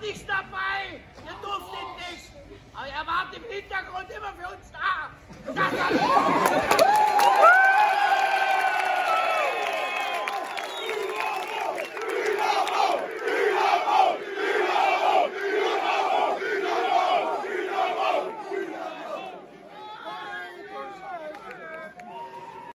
nichts nicht dabei. Ihr durftet nicht. Aber er wart im Hintergrund immer